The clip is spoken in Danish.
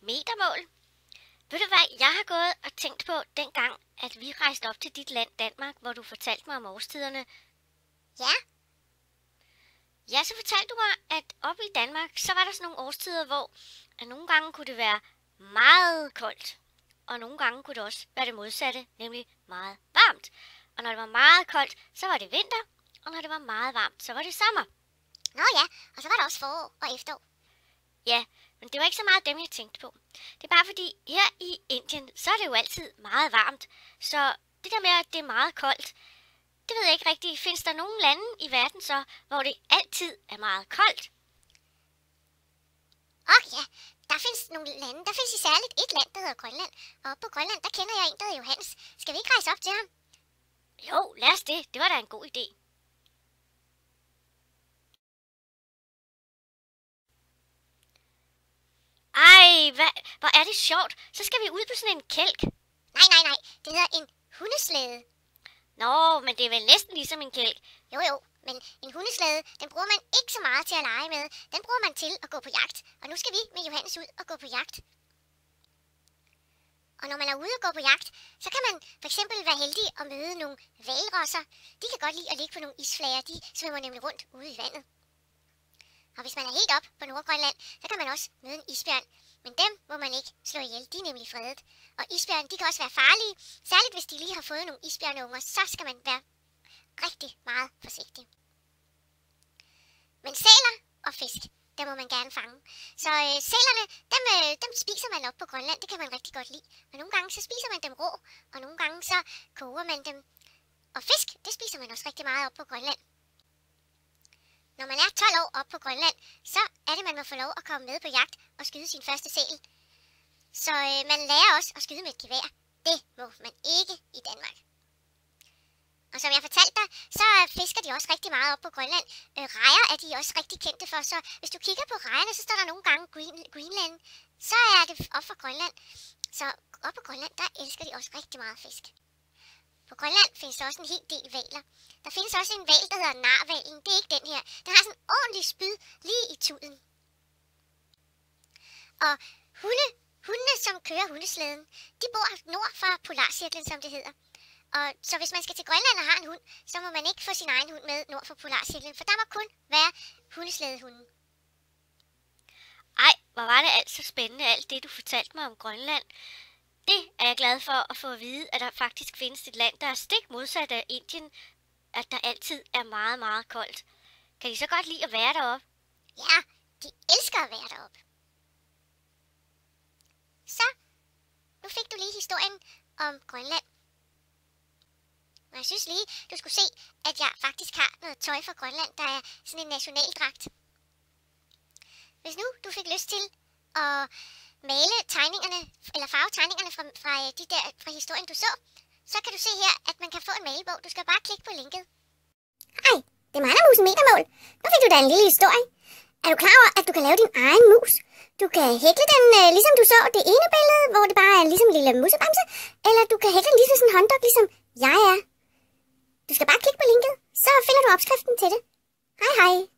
metermål. Ved du hvad, jeg har gået og tænkt på dengang, at vi rejste op til dit land Danmark, hvor du fortalte mig om årstiderne. Ja, Ja, så fortalte du mig, at oppe i Danmark, så var der sådan nogle årstider, hvor at nogle gange kunne det være meget koldt, og nogle gange kunne det også være det modsatte, nemlig meget varmt. Og når det var meget koldt, så var det vinter, og når det var meget varmt, så var det sommer. nå ja, og så var der også forår og efterår. Ja, men det var ikke så meget dem, jeg tænkte på. Det er bare fordi, her i Indien, så er det jo altid meget varmt. Så det der med, at det er meget koldt, det ved jeg ikke rigtigt. Findes der nogle lande i verden så, hvor det altid er meget koldt? Og ja, der findes nogle lande, der findes i særligt et land, der hedder Grønland. Og på Grønland, der kender jeg en, der hedder Johannes. Skal vi ikke rejse op til ham? Jo, lad os det. Det var da en god idé. Ej, hvad, hvor er det sjovt. Så skal vi ud på sådan en kælk. Nej, nej, nej, det hedder en hundeslæde. Nå, men det er vel næsten ligesom en kælk. Jo, jo, men en hundeslæde, den bruger man ikke så meget til at lege med. Den bruger man til at gå på jagt. Og nu skal vi med Johannes ud og gå på jagt. Og når man er ude og gå på jagt, så kan man for eksempel være heldig at møde nogle valrosser. De kan godt lide at ligge på nogle isflager. De svømmer nemlig rundt ude i vandet. Og hvis man er helt op på Nordgrønland, så kan man også møde en isbjørn. Men dem må man ikke slå ihjel. De er nemlig fredet. Og isbjørn, de kan også være farlige. Særligt hvis de lige har fået nogle isbjørneunger, så skal man være rigtig meget forsigtig. Men sæler og fisk, dem må man gerne fange. Så øh, sælerne, dem, øh, dem spiser man op på Grønland. Det kan man rigtig godt lide. Men nogle gange så spiser man dem rå, og nogle gange så koger man dem. Og fisk, det spiser man også rigtig meget op på Grønland. Når man er 12 år op på Grønland, så er det, man må få lov at komme med på jagt og skyde sin første sæl. Så øh, man lærer også at skyde med et gevær. Det må man ikke i Danmark. Og som jeg fortalte dig, så fisker de også rigtig meget op på Grønland. Øh, rejer er de også rigtig kendte for, så hvis du kigger på rejerne, så står der nogle gange Green, Greenland. Så er det op for Grønland. Så op på Grønland, der elsker de også rigtig meget fisk. På Grønland findes der også en hel del valer. Der findes også en val, der hedder narvalen. Det er ikke den her. Den har sådan en ordentlig spyd lige i tuden. Og hunde, hundene, som kører hundeslæden, de bor nord for polarcirklen, som det hedder. Og så hvis man skal til Grønland og har en hund, så må man ikke få sin egen hund med nord for polarcirklen, for der må kun være hundeslædehunden. Ej, hvor var det altså spændende, alt det du fortalte mig om Grønland. Er jeg glad for at få at vide, at der faktisk findes et land, der er stik modsat af Indien, at der altid er meget, meget koldt. Kan de så godt lide at være deroppe? Ja, de elsker at være deroppe. Så, nu fik du lige historien om Grønland. Og jeg synes lige, du skulle se, at jeg faktisk har noget tøj fra Grønland, der er sådan en nationaldragt. Hvis nu du fik lyst til at male tegningerne, eller farve tegningerne fra, fra, øh, de der, fra historien, du så, så kan du se her, at man kan få en malebog. Du skal bare klikke på linket. Ej, det er mig, der er musen metermål. Nu fik du da en lille historie. Er du klar over, at du kan lave din egen mus? Du kan hækle den, øh, ligesom du så det ene billede, hvor det bare er ligesom en lille musebamse. Eller du kan hækle den ligesom sådan en hånddog, ligesom jeg er. Du skal bare klikke på linket, så finder du opskriften til det. Hej hej.